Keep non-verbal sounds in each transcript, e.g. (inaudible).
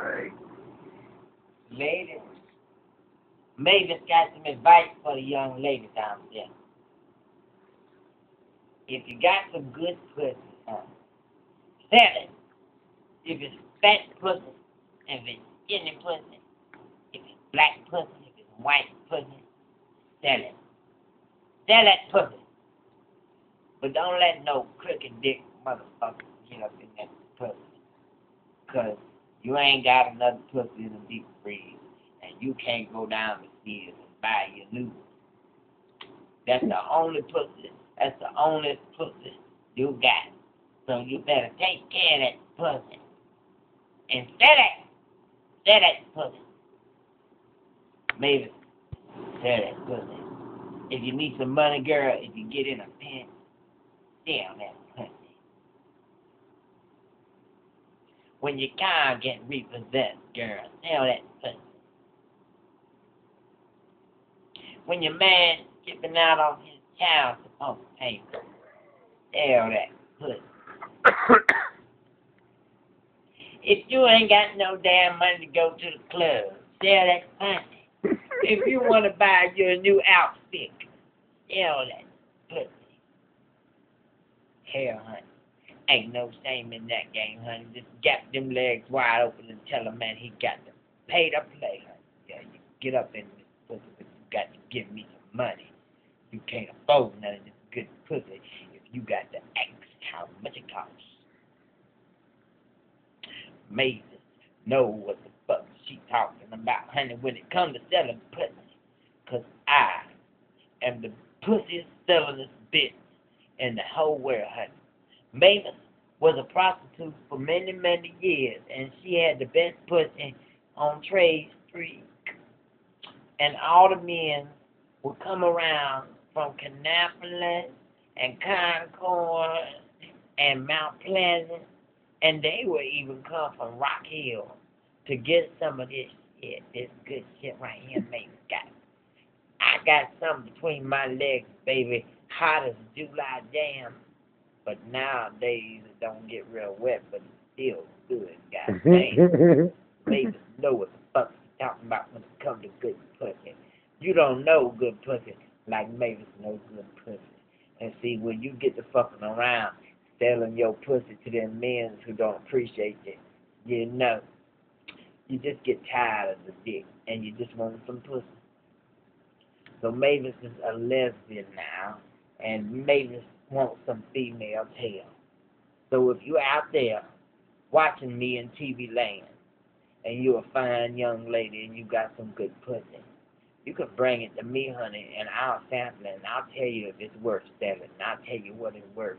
Alright. Ladies, Mavis got some advice for the young ladies out there. If you got some good pussy, uh, sell it. If it's fat pussy, if it's skinny pussy, if it's black pussy, if it's white pussy, sell it. Sell that pussy. But don't let no crooked dick motherfucker get up in that pussy. Cause you ain't got another pussy in the deep freeze, and you can't go down the stairs and buy your new one. That's the only pussy. That's the only pussy you got. So you better take care of that pussy. And sell it. Sell that pussy. Maybe sell that pussy. If you need some money, girl, if you get in a pen, sell that pussy. When your car get repossessed, girl, sell that pussy. When your man skipping out on his child support payment, sell that pussy. (coughs) If you ain't got no damn money to go to the club, sell that pussy. If you (laughs) want to buy your new outfit, sell that pussy. Hell, honey. Ain't no shame in that game, honey. Just gap them legs wide open and tell a man he got to pay to play, honey. Yeah, you get up in this pussy, but you got to give me some money. You can't afford none of this good pussy if you got to ask how much it costs. Mavis know what the fuck she talking about, honey, when it comes to selling pussy. Cause I am the pussiest sellingest bitch in the whole world, honey. Mavis was a prostitute for many, many years, and she had the best pussy on Trade Street. And all the men would come around from Kannapolis and Concord and Mount Pleasant, and they would even come from Rock Hill to get some of this shit, this good shit right here Mavis got. I got something between my legs, baby, hot as July jam. But nowadays it don't get real wet, but it's still good, god damn. Mavis know what the fuck she's talking about when it comes to good pussy. You don't know good pussy like Mavis knows good pussy. And see, when you get to fucking around selling your pussy to them men who don't appreciate you, you know, you just get tired of the dick and you just want some pussy. So Mavis is a lesbian now, and Mavis wants some female tail. So if you're out there watching me in TV land, and you're a fine young lady and you got some good pussy, you can bring it to me, honey, and I'll sample it, and I'll tell you if it's worth selling, and I'll tell you what it's worth.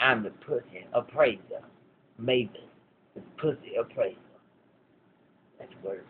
I'm the pussy appraiser, Mavis, the pussy appraiser. That's worth.